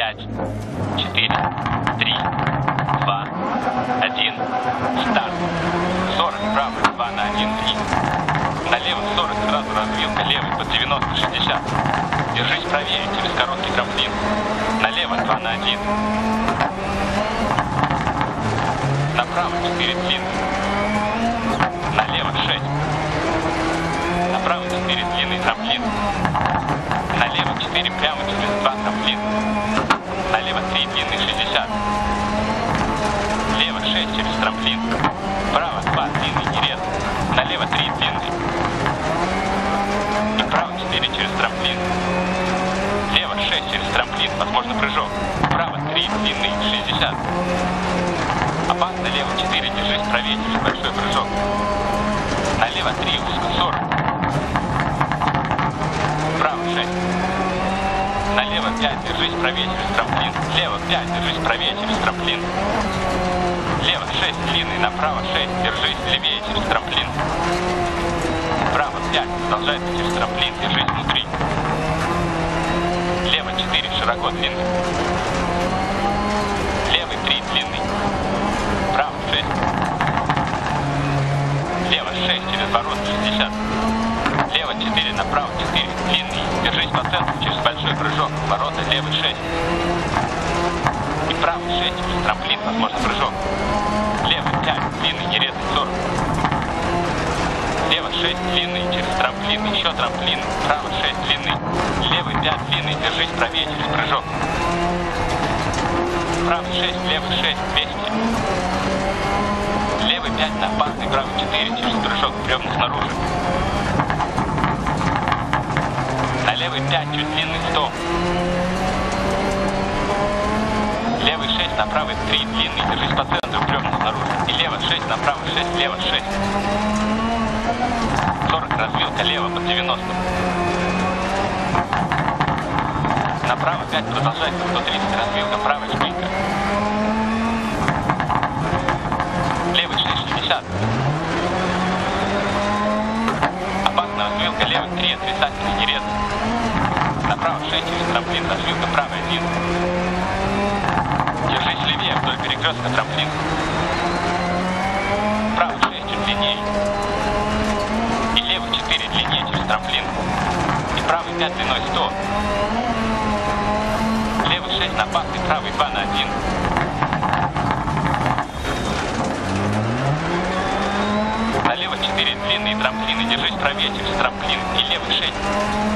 пять, четыре, три, два, один, старт. 40 вправо, 2 на 1, 3. Налево 40, сразу развилка, левый под 90, 60. Держись правее, через короткий трамплин. Налево 2 на 1. Направо 4 длинных. Налево 6. Направо 4 длинный трамплин. Налево 4 прямо через 2 трамплин. Налево 3 длинный 60. Лево 6 через трамплин. Право 2 длинный нерез. Налево 3 длинный. И право 4 через трамплин. Лево 6 через трамплин. Возможно прыжок. Право 3 60. Опасно лево 4. Держись правее через большой прыжок. Налево 3 узко 40. Право 6. Налево 5. Держись правее через трамплин. Лево 5. Держись правее через трамплин. Лево 6, длинный, направо 6, держись, левее через трамплин. Право 5, продолжается через трамплин, держись внутри. Лево 4, широко, длинный. Левый 3, длинный. Право 6. Лево 6, через ворот 60. Лево 4, направо 4, длинный. Держись по центру через большой прыжок. Ворота левый 6. И правый 6, через трамплин, возможно прыжок. Левый 5, длинный, нерезный 40. Лево 6, длинный, через трамплин, еще трамплин. Право 6, длинный. Левый 5, длинный, держись правее через прыжок. Правый 6, левый 6, 200. Левый 5 на опасный, правый 4, через бревна снаружи. На левый 5, чуть длинный 100. Левый 6, на правый 3, длинный, держись по центру, бревна снаружи. И лево 6, направо 6, лево 6. 40, развилка, лево под 90. Направо 5, продолжается 130, развилка, правая шпилька. Левый 6, 60. Опасная развилка, 3, отрицательный, нерез. Направо 6, через трамплин, развилка, правая 1. Держись левее вдоль перекрестка трамплин. Право 6 чуть длиннее. И левый 4 длиннее через трамплин. И правый 5 длиной 100. Левый 6 на пах и правый 2 на 1. Налево